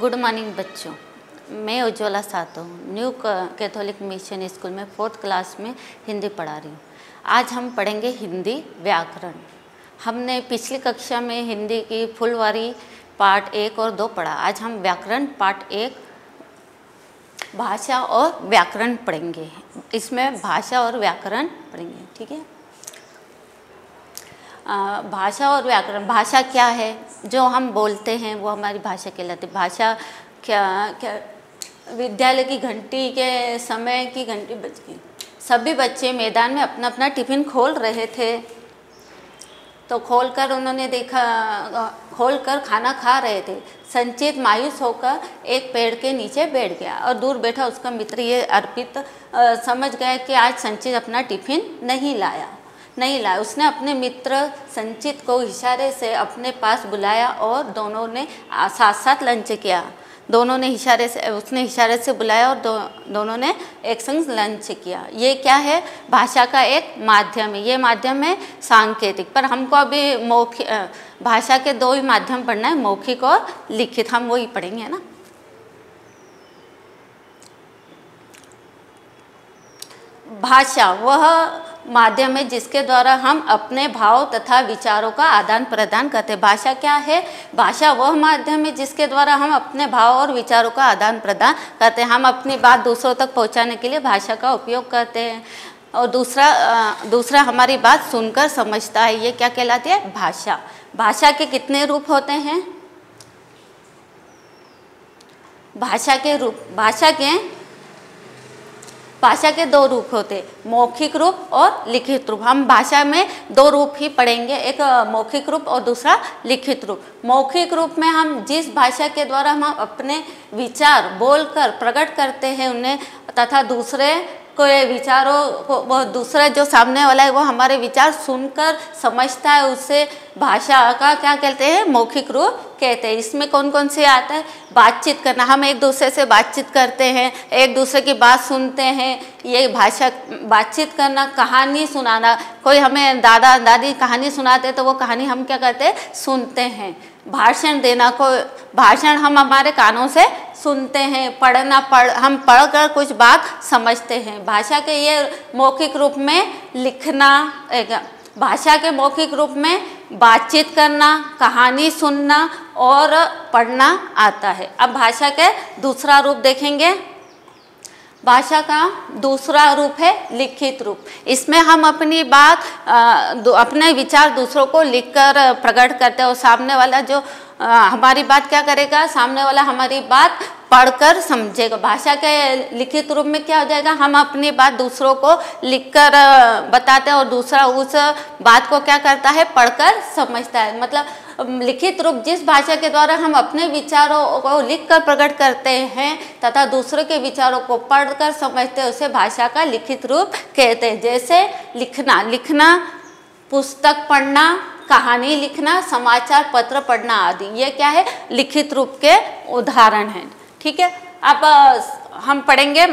Good morning बच्चों। मैं उज्ज्वला सातो, न्यू कैथोलिक मिशन स्कूल में फोर्थ क्लास में हिंदी पढ़ा रही हूँ। आज हम पढ़ेंगे हिंदी व्याकरण। हमने पिछली कक्षा में हिंदी की फुलवारी पार्ट एक और दो पढ़ा। आज हम व्याकरण पार्ट एक, भाषा और व्याकरण पढ़ेंगे। इसमें भाषा और व्याकरण पढ़ेंगे, ठीक है? भाषा और व्याकरण, भाषा क्या है? जो हम बोलते हैं, वो हमारी भाषा कहलाती भाषा क्या क्या, विद्यालय की घंटी के समय की घंटी बज गई। सभी बच्चे मैदान में अपना अपना टिफ़िन खोल रहे थे। तो खोल कर उन्होंने देखा खोल कर खाना खा रहे थे। संचित मायूस होकर एक पेड़ के नीचे बैठ गया और दूर बैठा उसका मित्र ये अर्पित समझ गया कि आज संचित अपना टिफ़िन नहीं लाया। नहीं लाया। उसने अपने मित्र संचित को इशारे से अपने पास बुलाया और दोनों ने साथ साथ लंच किया। दोनों ने इशारे से उसने इशारे से बुलाया और दो, दोनों ने एक संग लंच किया। ये क्या है? भाषा का एक माध्यम है। ये माध्यम है सांकेतिक। पर हमको अभी मौखिक भाषा के दो ही माध्यम पढ़ना है मौखिक और लिखित। हम वही पढ़ेंगे ना? भाषा वह माध्यम है जिसके द्वारा हम अपने भाव तथा विचारों का आदान प्रदान करते हैं। भाषा क्या है? भाषा वह माध्यम है जिसके द्वारा हम अपने भाव और विचारों का आदान प्रदान करते हैं। हम अपनी बात दूसरों तक पहुँचाने के लिए भाषा का उपयोग करते हैं। और दूसरा दूसरा हमारी बात सुनकर समझता है। ये क्या कहलाती है? भाषा। भाषा के कितने रूप होते हैं? भाषा के रूप, भाषा के भाषा के दो रूप होते, मौखिक रूप और लिखित रूप। हम भाषा में दो रूप ही पढ़ेंगे, एक मौखिक रूप और दूसरा लिखित रूप। मौखिक रूप में हम जिस भाषा के द्वारा हम अपने विचार बोलकर प्रकट करते हैं उन्हें, तथा दूसरे को विचारों को, वो दूसरा जो सामने वाला है, वो हमारे विचार सुनकर समझता है उससे भाषा का, क्या कहते हैं, मौखिक रूप कहते हैं। इसमें कौन कौन से आता है? बातचीत करना। हम एक दूसरे से बातचीत करते हैं, एक दूसरे की बात सुनते हैं। ये भाषा, बातचीत करना, कहानी सुनाना। कोई हमें दादा दादी कहानी सुनाते तो वो कहानी हम क्या करते हैं? सुनते हैं। भाषण देना को, भाषण हम हमारे कानों से सुनते हैं, पढ़ना पढ़, हम पढ़कर कुछ बात समझते हैं। भाषा के ये मौखिक रूप में लिखना भाषा के मौखिक रूप में बातचीत करना, कहानी सुनना और पढ़ना आता है। अब भाषा के दूसरा रूप देखेंगे। भाषा का दूसरा रूप है लिखित रूप। इसमें हम अपनी बात अपने विचार दूसरों को लिखकर प्रकट करते हैं और सामने वाला जो हमारी बात क्या करेगा? सामने वाला हमारी बात पढ़कर समझेगा। भाषा के लिखित रूप में क्या हो जाएगा? हम अपनी बात दूसरों को लिखकर बताते हैं और दूसरा उस बात को क्या करता है? पढ़कर समझता है। मतलब लिखित रूप जिस भाषा के द्वारा हम अपने विचारों को लिखकर प्रकट करते हैं तथा दूसरों के विचारों को पढ़कर समझते हैं, उसे भाषा का लिखित रूप कहते हैं। जैसे लिखना लिखना, पुस्तक पढ़ना कहानी लिखना समाचार पत्र पढ़ना आदि ये क्या है? लिखित रूप के उदाहरण हैं। ठीक है? अब हम पढ़ेंगे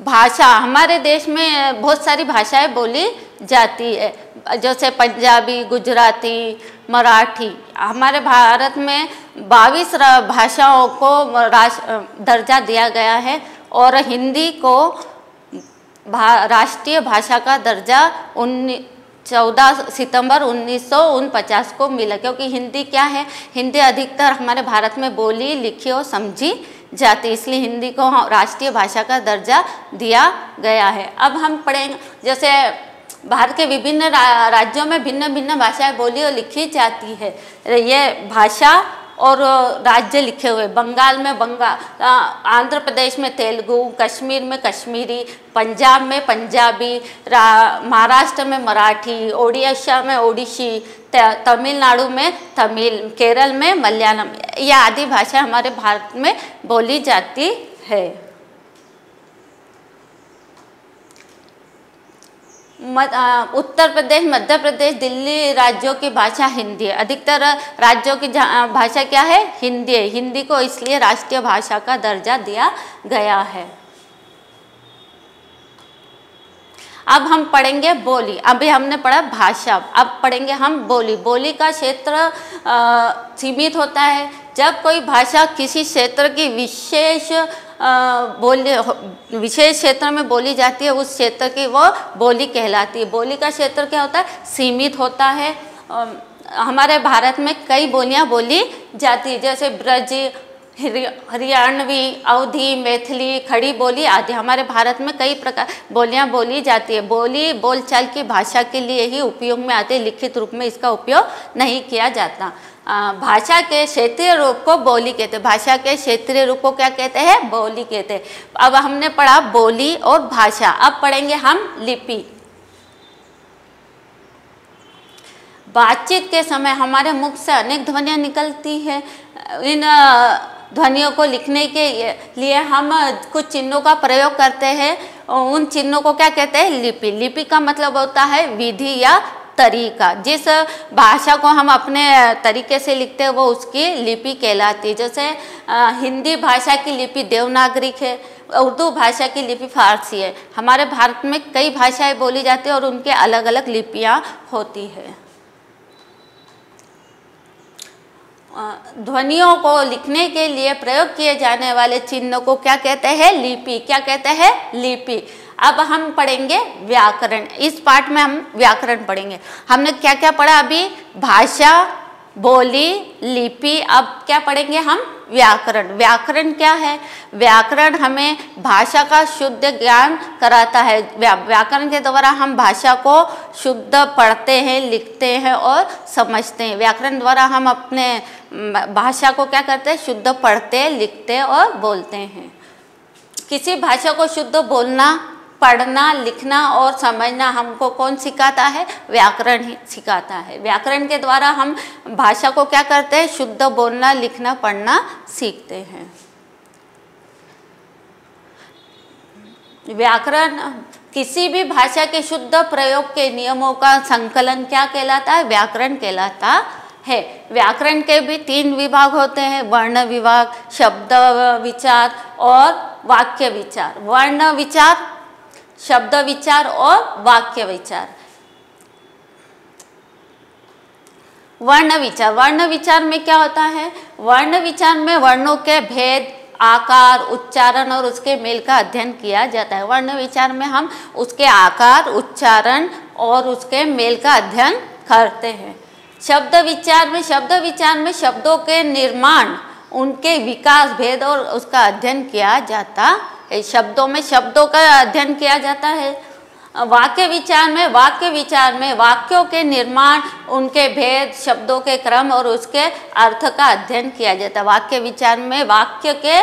भाषा। हमारे देश में बहुत सारी भाषाएँ बोली जाती है। जैसे पंजाबी गुजराती मराठी। हमारे भारत में बाईस भाषाओं को दर्जा दिया गया है और हिंदी को भा, राष्ट्रीय भाषा का दर्जा उन्नीस चौदह सितंबर उन्नीस को मिला, क्योंकि हिंदी क्या है? हिंदी अधिकतर हमारे भारत में बोली, लिखी और समझी जाती इसलिए हिंदी को राष्ट्रीय भाषा का दर्जा दिया गया है। अब हम पढ़ेंगे जैसे भारत के विभिन्न राज्यों में भिन्न भिन्न भाषाएँ बोली और लिखी जाती है। ये भाषा और राज्य लिखे हुए, बंगाल में बंगाल आंध्र प्रदेश में तेलुगु, कश्मीर में कश्मीरी, पंजाब में पंजाबी महाराष्ट्र में मराठी, ओडिशा में ओडिशी तमिलनाडु में तमिल, केरल में मलयालम यह आदि भाषा हमारे भारत में बोली जाती है। उत्तर प्रदेश, मध्य प्रदेश, दिल्ली राज्यों की भाषा हिंदी है। अधिकतर राज्यों की भाषा क्या है? हिंदी है। हिंदी को इसलिए राष्ट्रीय भाषा का दर्जा दिया गया है। अब हम पढ़ेंगे बोली। अभी हमने पढ़ा भाषा। अब पढ़ेंगे हम बोली। बोली का क्षेत्र सीमित होता है। जब कोई भाषा किसी क्षेत्र की विशेष बोली विशेष क्षेत्र में बोली जाती है, उस क्षेत्र की वो बोली कहलाती है। बोली का क्षेत्र क्या होता है? सीमित होता है। हमारे भारत में कई बोलियाँ बोली जाती है, जैसे ब्रज हरियाणवी, अवधि, मैथिली, खड़ी बोली आदि। हमारे भारत में कई प्रकार बोलियाँ बोली जाती है। बोली, बोलचाल की भाषा के लिए ही उपयोग में आते लिखित रूप में इसका उपयोग नहीं किया जाता। भाषा के क्षेत्रीय रूप को बोली कहते हैं। भाषा के क्षेत्रीय रूप को क्या कहते हैं? बोली कहते हैं। अब हमने पढ़ा बोली और भाषा। अब पढ़ेंगे हम लिपि। बातचीत के समय हमारे मुख से अनेक ध्वनियाँ निकलती है। इन ध्वनियों को लिखने के लिए हम कुछ चिन्हों का प्रयोग करते हैं। उन चिन्हों को क्या कहते हैं? लिपि। लिपि का मतलब होता है विधि या तरीका, जिस भाषा को हम अपने तरीके से लिखते हैं, वो उसकी लिपि कहलाती है। जैसे हिंदी भाषा की लिपि देवनागरिक है, उर्दू भाषा की लिपि फारसी है। हमारे भारत में कई भाषाएँ बोली जाती है और उनके अलग अलग लिपियाँ होती है। ध्वनियों को लिखने के लिए प्रयोग किए जाने वाले चिन्हों को क्या कहते हैं? लिपि। क्या कहते हैं? लिपि। अब हम पढ़ेंगे व्याकरण। इस पार्ट में हम व्याकरण पढ़ेंगे। हमने क्या क्या पढ़ा अभी? भाषा, बोली, लिपि, अब क्या पढ़ेंगे हम? व्याकरण। व्याकरण क्या है? व्याकरण हमें भाषा का शुद्ध ज्ञान कराता है। व्याकरण के द्वारा हम भाषा को शुद्ध पढ़ते हैं, लिखते हैं और समझते हैं। व्याकरण द्वारा हम अपने भाषा को क्या करते हैं? शुद्ध पढ़ते, लिखते और बोलते हैं। किसी भाषा को शुद्ध बोलना पढ़ना, लिखना और समझना हमको कौन सिखाता है? व्याकरण ही सिखाता है। व्याकरण के द्वारा हम भाषा को क्या करते हैं? शुद्ध बोलना, लिखना, पढ़ना सीखते हैं। व्याकरण, किसी भी भाषा के शुद्ध प्रयोग के नियमों का संकलन क्या कहलाता है? व्याकरण कहलाता है। व्याकरण के भी तीन विभाग होते हैं, वर्ण विभाग, शब्द, विचार और वाक्य विचार। वर्ण विचार शब्द विचार और वाक्य विचार। वर्ण विचार। वर्ण विचार में क्या होता है? वर्ण विचार में वर्णों के भेद, आकार, उच्चारण और उसके मेल का अध्ययन किया जाता है। वर्ण विचार में हम उसके आकार, उच्चारण और उसके मेल का अध्ययन करते हैं। शब्द विचार में, शब्द विचार में शब्दों के निर्माण, उनके विकास, भेद और उसका अध्ययन किया जाता है शब्दों में शब्दों का अध्ययन किया जाता है। वाक्य विचार में वाक्य विचार में वाक्यों के निर्माण, उनके भेद, शब्दों के क्रम और उसके अर्थ का अध्ययन किया जाता है। वाक्य विचार में वाक्य के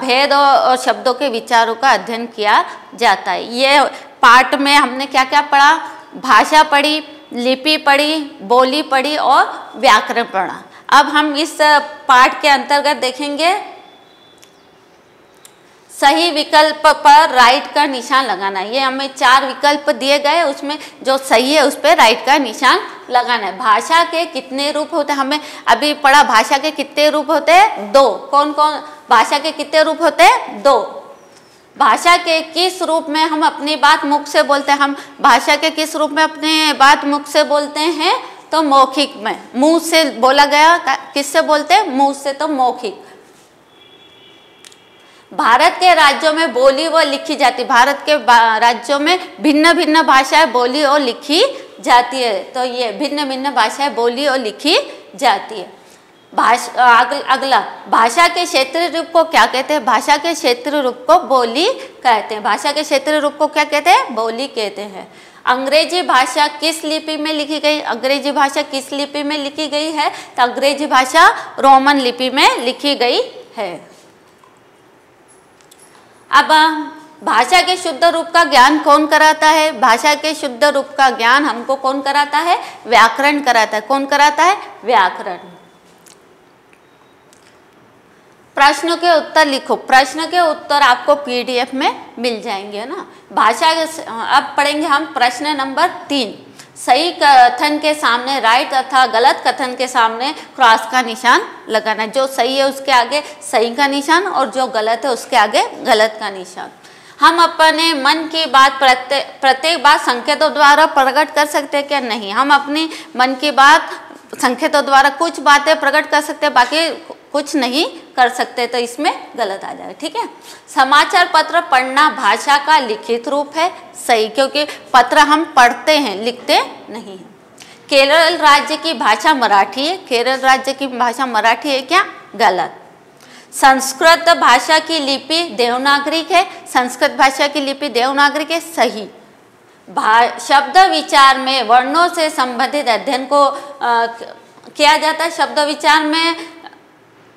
भेद और शब्दों के विचारों का अध्ययन किया जाता है। ये पाठ में हमने क्या क्या पढ़ा? भाषा पढ़ी, लिपि पढ़ी, बोली पढ़ी और व्याकरण पढ़ा। अब हम इस पाठ के अंतर्गत देखेंगे सही विकल्प पर राइट का निशान लगाना है। ये हमें चार विकल्प दिए गए, उसमें जो सही है, उस पर राइट का निशान लगाना है। भाषा के कितने रूप होते हैं? हमें अभी पढ़ा, भाषा के कितने रूप होते हैं? दो। कौन कौन भाषा के कितने रूप होते हैं? दो। भाषा के किस रूप में हम अपनी बात मुख से बोलते हैं? हम भाषा के किस रूप में अपने बात मुख से बोलते हैं? तो मौखिक में। मुँह से बोला गया, किससे बोलते हैं? मुँह से तो मौखिक। भारत के राज्यों में बोली व लिखी जाती, भारत के राज्यों में भिन्न भिन्न भाषाएँ बोली और लिखी जाती है। तो ये भिन्न भिन्न भाषाएँ बोली और लिखी जाती है। भाषा अगला, भाषा के क्षेत्रीय रूप को क्या कहते हैं? भाषा के क्षेत्रीय रूप को बोली कहते हैं। भाषा के क्षेत्रीय रूप को क्या कहते हैं? बोली कहते हैं। अंग्रेज़ी भाषा किस लिपि में लिखी गई? अंग्रेज़ी भाषा किस लिपि में लिखी गई है? तो अंग्रेज़ी भाषा रोमन लिपि में लिखी गई है। अब भाषा के शुद्ध रूप का ज्ञान कौन कराता है? भाषा के शुद्ध रूप का ज्ञान हमको कौन कराता है? व्याकरण कराता है। कौन कराता है? व्याकरण। प्रश्न के उत्तर लिखो। प्रश्न के उत्तर आपको पीडीएफ में मिल जाएँगे ना? भाषा अब पढ़ेंगे हम प्रश्न नंबर तीन। सही कथन के सामने राइट तथा गलत कथन के सामने क्रॉस का निशान लगाना है। जो सही है उसके आगे सही का निशान और जो गलत है उसके आगे गलत का निशान। हम अपने मन की बात प्रत्येक प्रत्येक बात संकेतों द्वारा प्रकट कर सकते हैं क्या? नहीं। हम अपनी मन की बात संकेतों द्वारा कुछ बातें प्रकट कर सकते हैं, बाकी कुछ नहीं कर सकते तो इसमें गलत आ जाएगा ठीक है? समाचार पत्र पढ़ना भाषा का लिखित रूप है सही क्योंकि पत्र हम पढ़ते हैं लिखते नहीं हैं। केरल राज्य की भाषा मराठी है। केरल राज्य की भाषा मराठी है क्या? गलत। संस्कृत भाषा की लिपि देवनागरिक है। संस्कृत भाषा की लिपि देवनागरिक है सही। शब्द विचार में वर्णों से संबंधित अध्ययन को आ, किया जाता है। शब्द विचार में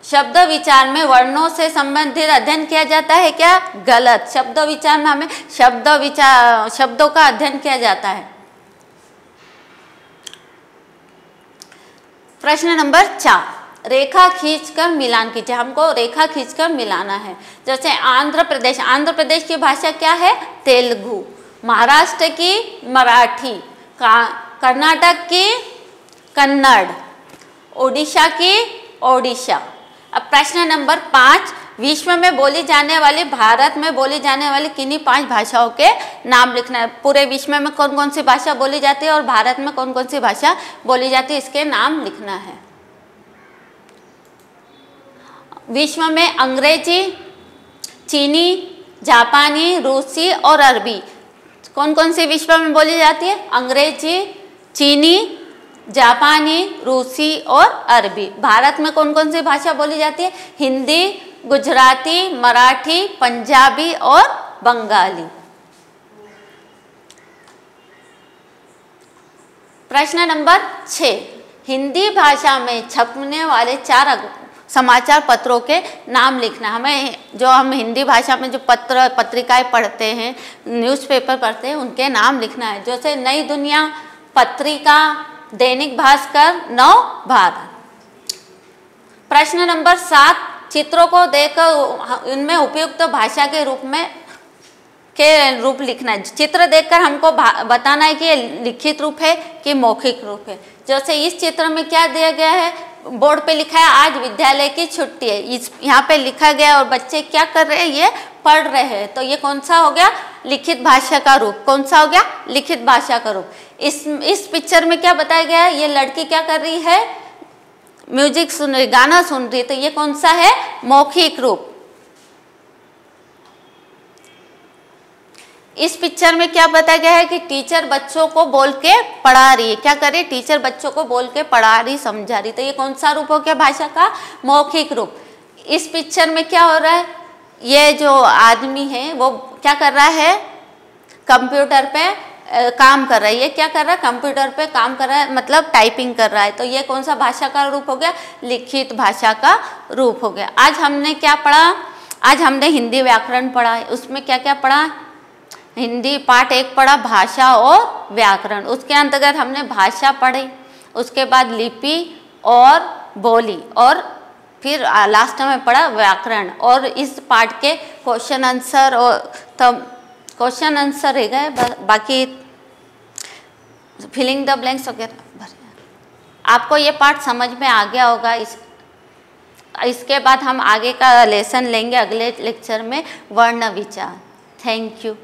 शब्द विचार में वर्णों से संबंधित अध्ययन किया जाता है क्या? गलत। शब्द विचार में हमें शब्द विचार, शब्दों का अध्ययन किया जाता है। प्रश्न नंबर चार। रेखा खींचकर मिलान कीजिए। हमको रेखा खींचकर मिलाना है। जैसे आंध्र प्रदेश। आंध्र प्रदेश की भाषा क्या है? तेलुगु। महाराष्ट्र की मराठी। कर्नाटक की कन्नड़। ओडिशा की ओडिशा। अब प्रश्न नंबर पाँच, विश्व में बोली जाने वाली, भारत में बोली जाने वाली किन्हीं पाँच भाषाओं के नाम लिखना है? पूरे विश्व में कौन कौन सी भाषा बोली जाती है और भारत में कौन कौन सी भाषा बोली जाती है, इसके नाम लिखना है। विश्व में अंग्रेज़ी, चीनी, जापानी, रूसी और अरबी कौन कौन सी विश्व में बोली जाती है? अंग्रेज़ी, चीनी जापानी, रूसी और अरबी। भारत में कौन कौन सी भाषा बोली जाती है? हिंदी, गुजराती, मराठी, पंजाबी और बंगाली। प्रश्न नंबर छ। हिंदी भाषा में छपने वाले चार समाचार पत्रों के नाम लिखना। हमें जो हम हिंदी भाषा में जो पत्र, पत्रिकाएँ पढ़ते हैं, न्यूज़पेपर पढ़ते हैं, उनके नाम लिखना है। जैसे नई दुनिया पत्रिका दैनिक भास्कर नव भारत प्रश्न नंबर सात, चित्रों को देखकर उनमें उपयुक्त भाषा के रूप में, के रूप लिखना है। चित्र देखकर हमको बताना है कि ये लिखित रूप है कि मौखिक रूप है। जैसे इस चित्र में क्या दिया गया है? बोर्ड पे लिखा है, आज विद्यालय की छुट्टी है। इस, यहाँ पे लिखा गया और बच्चे क्या कर रहे हैं? ये पढ़ रहे हैं। तो ये कौन सा हो गया? लिखित भाषा का रूप। कौन सा हो गया? लिखित भाषा का रूप। इस इस पिक्चर में क्या बताया गया है? ये लड़की क्या कर रही है? म्यूज़िक सुन रही, गाना सुन रही तो ये कौन सा है? मौखिक रूप। इस पिक्चर में क्या बताया गया है कि टीचर बच्चों को बोल के पढ़ा रही है। क्या करे टीचर बच्चों को बोल के पढ़ा रही, समझा रही। तो ये कौन सा रूप हो गया? भाषा का मौखिक रूप। इस पिक्चर में क्या हो रहा है? ये जो आदमी है, वो क्या कर रहा है? कंप्यूटर पे काम कर रहा है। ये क्या कर रहा है? कंप्यूटर पे काम कर रहा है मतलब टाइपिंग कर रहा है। तो ये कौन सा भाषा का रूप हो गया? लिखित भाषा का रूप हो गया। आज हमने क्या पढ़ा? आज हमने हिंदी व्याकरण पढ़ा। उसमें क्या क्या पढ़ा? हिंदी पाठ एक पढ़ा, भाषा और व्याकरण। उसके अंतर्गत हमने भाषा पढ़ी। उसके बाद लिपि और बोली और फिर लास्ट में पढ़ा व्याकरण और इस पार्ट के क्वेश्चन आंसर और तब क्वेश्चन आंसर रह गए बाकी फिलिंग द ब्लैंक्स वगैरह आपको ये पार्ट समझ में आ गया होगा, इस, इसके बाद हम आगे का लेसन लेंगे अगले लेक्चर में, वर्ण विचार। Thank you